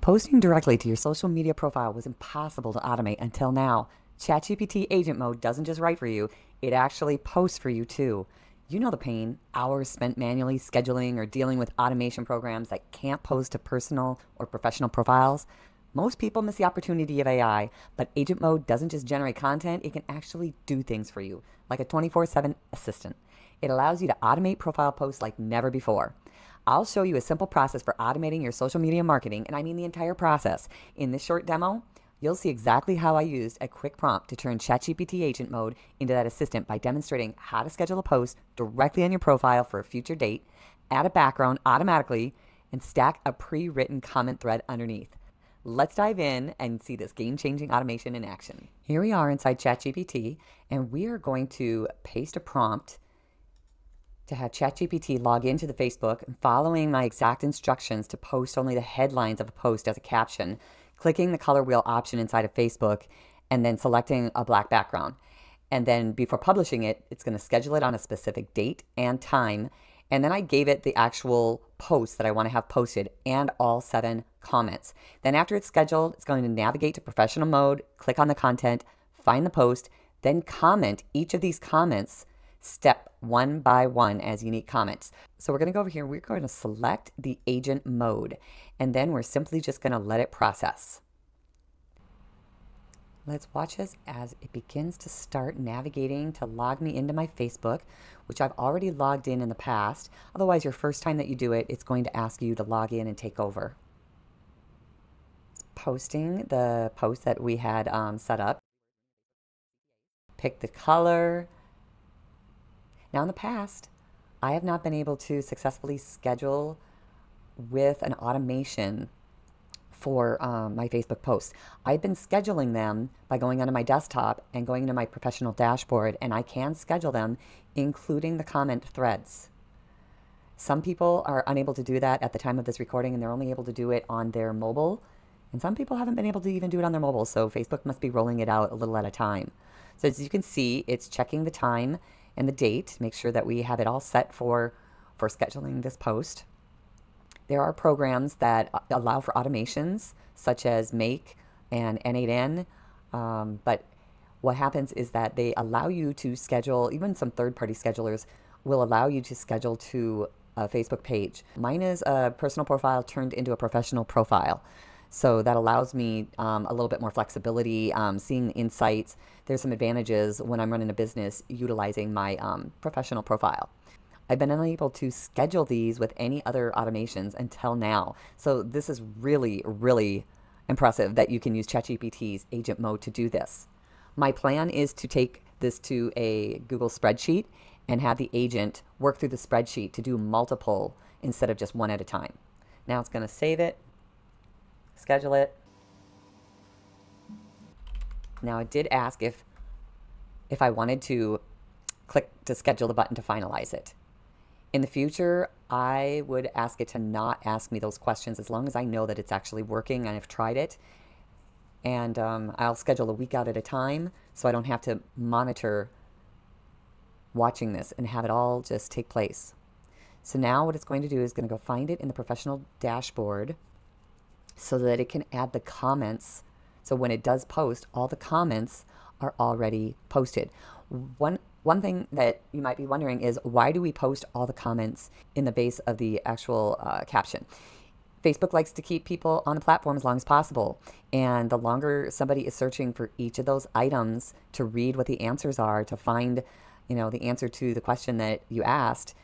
Posting directly to your social media profile was impossible to automate until now. ChatGPT agent mode doesn't just write for you, it actually posts for you too. You know the pain hours spent manually scheduling or dealing with automation programs that can't post to personal or professional profiles. Most people miss the opportunity of AI, but agent mode doesn't just generate content, it can actually do things for you, like a 24 7 assistant. It allows you to automate profile posts like never before. I'll show you a simple process for automating your social media marketing, and I mean the entire process. In this short demo, you'll see exactly how I used a quick prompt to turn ChatGPT agent mode into that assistant by demonstrating how to schedule a post directly on your profile for a future date, add a background automatically, and stack a pre written comment thread underneath. Let's dive in and see this game changing automation in action. Here we are inside ChatGPT, and we are going to paste a prompt to have ChatGPT log into the Facebook and following my exact instructions to post only the headlines of a post as a caption, clicking the color wheel option inside of Facebook, and then selecting a black background. And then before publishing it, it's going to schedule it on a specific date and time and then I gave it the actual post that I want to have posted and all seven comments. Then after it's scheduled, it's going to navigate to professional mode, click on the content, find the post, then comment each of these comments step one by one as unique comments. So we're going to go over here. We're going to select the agent mode, and then we're simply just going to let it process. Let's watch as, as it begins to start navigating to log me into my Facebook, which I've already logged in in the past. Otherwise, your first time that you do it, it's going to ask you to log in and take over. It's posting the post that we had um, set up. Pick the color. Now in the past, I have not been able to successfully schedule with an automation for um, my Facebook posts. I've been scheduling them by going onto my desktop and going into my professional dashboard, and I can schedule them, including the comment threads. Some people are unable to do that at the time of this recording, and they're only able to do it on their mobile. And some people haven't been able to even do it on their mobile, so Facebook must be rolling it out a little at a time. So as you can see, it's checking the time and the date, make sure that we have it all set for, for scheduling this post. There are programs that allow for automations, such as Make and N8N. Um, but what happens is that they allow you to schedule, even some third party schedulers will allow you to schedule to a Facebook page. Mine is a personal profile turned into a professional profile. So that allows me um, a little bit more flexibility, um, seeing insights. There's some advantages when I'm running a business utilizing my um, professional profile. I've been unable to schedule these with any other automations until now. So this is really, really impressive that you can use ChatGPT's agent mode to do this. My plan is to take this to a Google spreadsheet and have the agent work through the spreadsheet to do multiple instead of just one at a time. Now it's going to save it, schedule it. Now I did ask if if I wanted to click to schedule the button to finalize it. In the future, I would ask it to not ask me those questions as long as I know that it's actually working and I've tried it. And um, I'll schedule a week out at a time so I don't have to monitor watching this and have it all just take place. So now what it's going to do is going to go find it in the professional dashboard so that it can add the comments. So when it does post, all the comments are already posted. One one thing that you might be wondering is why do we post all the comments in the base of the actual uh, caption? Facebook likes to keep people on the platform as long as possible. And the longer somebody is searching for each of those items to read what the answers are, to find, you know, the answer to the question that you asked,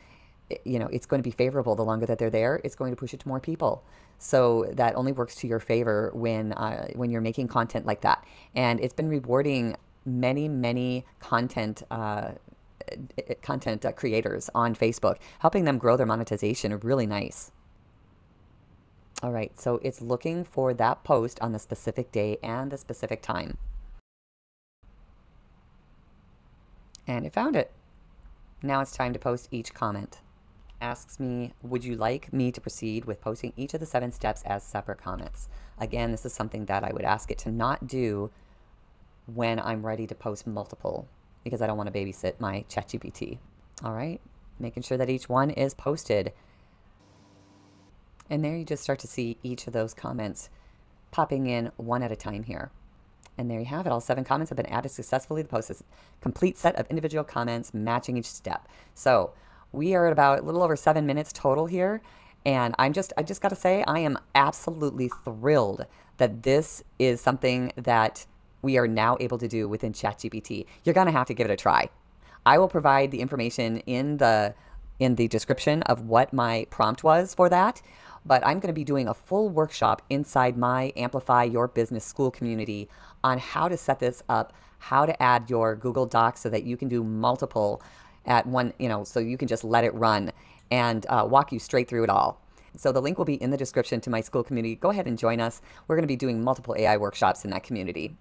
you know, it's going to be favorable. The longer that they're there, it's going to push it to more people. So that only works to your favor when uh, when you're making content like that. And it's been rewarding many, many content uh, content uh, creators on Facebook, helping them grow their monetization really nice. All right, so it's looking for that post on the specific day and the specific time. And it found it. Now it's time to post each comment. Asks me, would you like me to proceed with posting each of the seven steps as separate comments? Again, this is something that I would ask it to not do when I'm ready to post multiple because I don't want to babysit my ChatGPT. All right, making sure that each one is posted. And there you just start to see each of those comments popping in one at a time here. And there you have it. All seven comments have been added successfully. The post is complete set of individual comments matching each step. So we are at about a little over seven minutes total here. And I'm just, I just got to say, I am absolutely thrilled that this is something that we are now able to do within ChatGPT. You're going to have to give it a try. I will provide the information in the in the description of what my prompt was for that but I'm going to be doing a full workshop inside my Amplif-AI Your Business Skool community on how to set this up, how to add your Google Docs so that you can do multiple at one, you know, so you can just let it run and uh, walk you straight through it all. So the link will be in the description to my Skool community. Go ahead and join us. We're going to be doing multiple AI workshops in that community.